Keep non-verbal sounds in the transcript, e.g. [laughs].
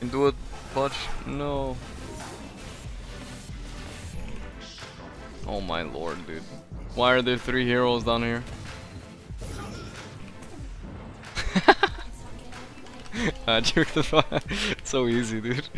Do it, Punch. No. Oh my lord, dude. Why are there three heroes down here? [laughs] I juked the [laughs] so easy, dude.